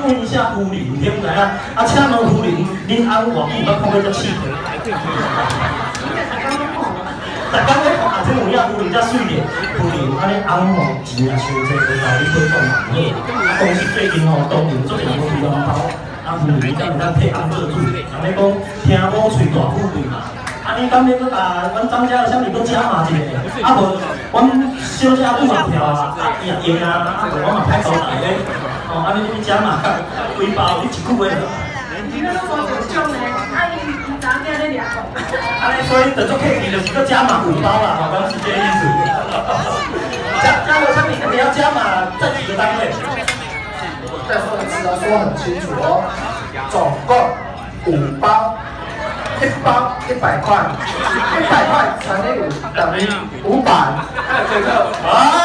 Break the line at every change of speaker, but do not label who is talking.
问一下夫人听不来啊，请问夫人，恁翁外久捌看过这气质？大家咧看啊，这有影夫人遮水咧，夫人，安尼翁吼钱也收济，袂甲你配送蛮好。啊，公司最近吼当面做一个肥红包，啊，夫人你敢会当替翁做主？人咧讲听某喙大富贵嘛。你敢要搁甲阮张家有啥物搁加码一个？啊无，阮小姐不嘛跳啊，啊赢赢啊，啊无我嘛歹交代咧。哦，安尼你加码几包？你一句话就。
你那个说就种咧，啊伊伊昨仔咧掠讲。
安尼所以就做客气就是搁加码五包啦，好像是这意思。加加了产品，你要加码这几个单位。
再说一次啊，说很清楚哦，总共五包。一包一百块，一百块乘以五等于五百，
啊。